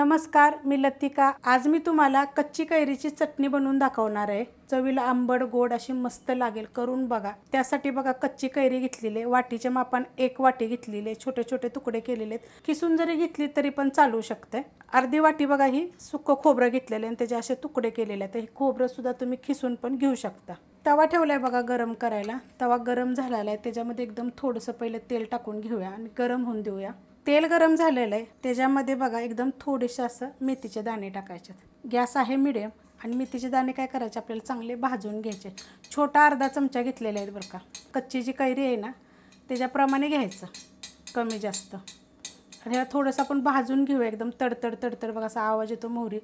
नमस्कार मी लतिका. आज मी तुम्हाला कच्ची कैरीची चटणी बनवून दाखवणार आहे. चवीला आंबड गोड अशी मस्त लागेल करून बघा. त्यासाठी बघा कच्ची कैरी घेतलेली आहे. वाटीच्या मापान एक वाटी घेतलेली आहे. छोटे छोटे तुकडे केलेले आहेत. किसून जरी घेतली तरी पण चालू शकते. अर्धी वाटी बघा ही सुकं खोबरं घेतलेलं आहे आणि त्याचे असे तुकडे केलेले आहेत. हे खोबरं सुद्धा तुम्ही खिसून पण घेऊ शकता. तवा ठेवला आहे बघा गरम करायला. तवा गरम झालेला आहे. त्याच्यामध्ये एकदम थोडंसं पहिलं तेल टाकून घेऊया आणि गरम होऊन देऊया. तेल गरम झालेलं आहे. त्याच्यामध्ये बघा एकदम थोडेसे असं मेथीचे दाणे टाकायचे गॅस आहे मिडियम आणि मेथीचे दाणे काय करायचे? आपल्याला चांगले भाजून घ्यायचे छोटा अर्धा चमचा घेतलेला आहेत बरं का. कच्ची जी कैरी आहे ना त्याच्याप्रमाणे घ्यायचं. कमी जास्त. आणि ह्याला थोडंसं आपण भाजून घेऊया. एकदम तडतड तडतड बघा असा आवाज येतो मोहरी.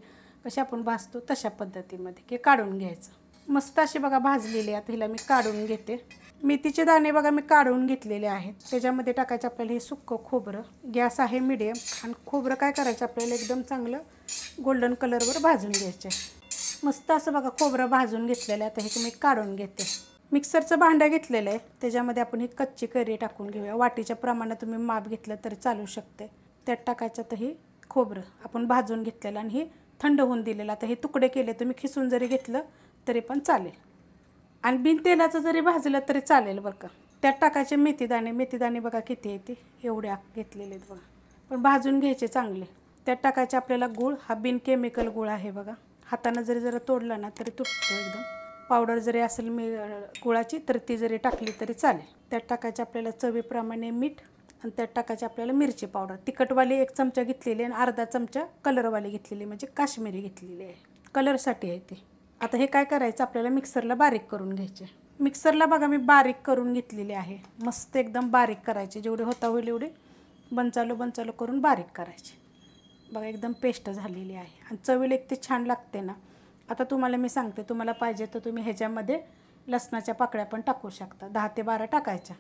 कशी आपण भाजतो तशा पद्धतीमध्ये. की काढून घ्यायचं. मस्त अशी बघा भाजलेली आहे. हिला मी काढून घेते. मेथीचे दाणे बघा मी काढून घेतलेले आहेत. त्याच्यामध्ये टाकायचं आपल्याला हे सुक्कं खोबरं. गॅस आहे मिडियम आणि खोबरं काय करायचं आपल्याला? एकदम चांगलं गोल्डन कलरवर भाजून घ्यायचं. आहे मस्त असं बघा खोबरं भाजून घेतलेलं आहे. आता हे मी काढून घेते. मिक्सरचं भांडं घेतलेलं आहे. त्याच्यामध्ये आपण ही कच्ची करी टाकून घेऊया. वाटीच्या प्रमाणात तुम्ही माप घेतलं तरी चालू शकते. त्यात टाकायचं तर हे खोबरं. आपण भाजून घेतलेलं आणि हे थंड होऊन दिलेलं. आता हे तुकडे केले तुम्ही खिसून जरी घेतलं तरी पण चालेल. आणि बिन तेलाचं जरी भाजलं तरी चालेल बरं का. त्यात टाकायचे मेथीदाणे मेथीदाणे बघा किती आहे ते. एवढे घेतलेले आहेत बघा. पण भाजून घ्यायचे चांगले. त्यात टाकायचे आपल्याला गूळ. हा बिन केमिकल गूळ आहे बघा. हातानं जरी जरा तोडला ना तरी तुटतो एकदम. पावडर जरी असेल मी गुळाची तर ती जरी टाकली तरी चालेल. त्यात टाकायचे आपल्याला चवीप्रमाणे मीठ आणि त्यात टाकायचे आपल्याला मिरची पावडर तिखटवाली एक चमचा घेतलेली आणि अर्धा चमचा कलरवाली घेतलेली म्हणजे काश्मीरी घेतलेली आहे. कलरसाठी आहे ती. आता हे काय करायचं? आपल्याला मिक्सरला बारीक करून घ्यायचे. मिक्सरला बघा मी बारीक करून घेतलेली आहे. मस्त एकदम बारीक करायचे. जेवढे होता होईल एवढे बंचालो बंचालो करून बारीक करायचे. बघा एकदम पेस्ट झालेली आहे. आणि चवीला एक ते छान लागते ना. आता तुम्हाला मी सांगते तुम्हाला पाहिजे तर तुम्ही ह्याच्यामध्ये लसणाच्या पाकळ्या पण टाकू शकता. दहा ते बारा टाकायच्या.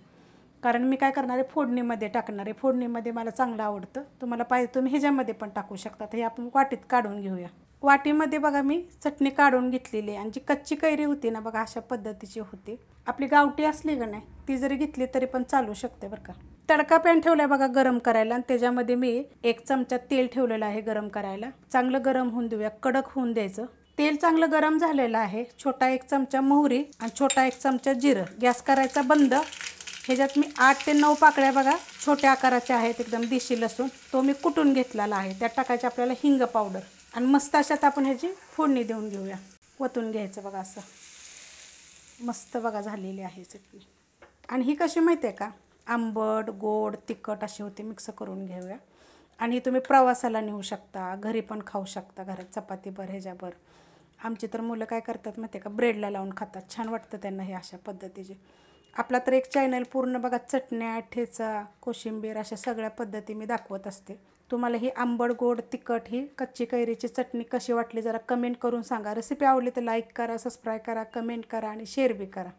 कारण मी काय करणार आहे? फोडणीमध्ये टाकणार आहे. फोडणीमध्ये मला चांगलं आवडतं. तुम्हाला पाहिजे तुम्ही ह्याच्यामध्ये पण टाकू शकता. तर हे आपण वाटीत काढून घेऊया. वाटीमध्ये बघा मी चटणी काढून घेतलेली आहे. आणि जी कच्ची कैरी होती ना बघा अशा पद्धतीची होती. आपली गावठी असली का नाही ती जरी घेतली तरी पण चालू शकते बरं का. तडका पॅन ठेवलाय बघा गरम करायला आणि त्याच्यामध्ये मी एक चमचा तेल ठेवलेलं आहे गरम करायला. चांगलं गरम होऊन देऊया कडक होऊन द्यायचं. तेल चांगलं गरम झालेलं आहे. छोटा एक चमचा मोहरी आणि छोटा एक चमचा जिरं. गॅस करायचा बंद. ह्याच्यात मी आठ ते नऊ पाकळ्या बघा छोट्या आकाराच्या आहेत एकदम दिशी लसूण. तो मी कुटून घेतलेला आहे. त्यात टाकायचे आपल्याला हिंग पावडर. आणि मस्त अशात आपण ह्याची फोडणी देऊन घेऊया. वतून घ्यायचं बघा असं. मस्त बघा झालेली आहे चटणी. आणि ही कशी माहिती आहे का? आंबट गोड तिखट अशी होते मिक्स करून घेऊया. आणि ही तुम्ही प्रवासाला नेऊ शकता घरी पण खाऊ शकता घरात चपातीभर ह्याच्याभर. आमची तर मुलं काय करतात माहिती आहे का? ब्रेडला लावून खातात. छान वाटतं त्यांना हे अशा पद्धतीचे. आपला तर एक चॅनल पूर्ण बघा चटण्या ठेचा कोशिंबीर अशा सगळ्या पद्धती मी दाखवत असते. तुम्हाला ही आंबट गोड तिखट ही कच्ची कैरीची चटणी कशी वाटली जरा कमेंट करून सांगा. रेसिपी आवडली तर लाईक करा सबस्क्राईब करा कमेंट करा आणि शेअर बी करा.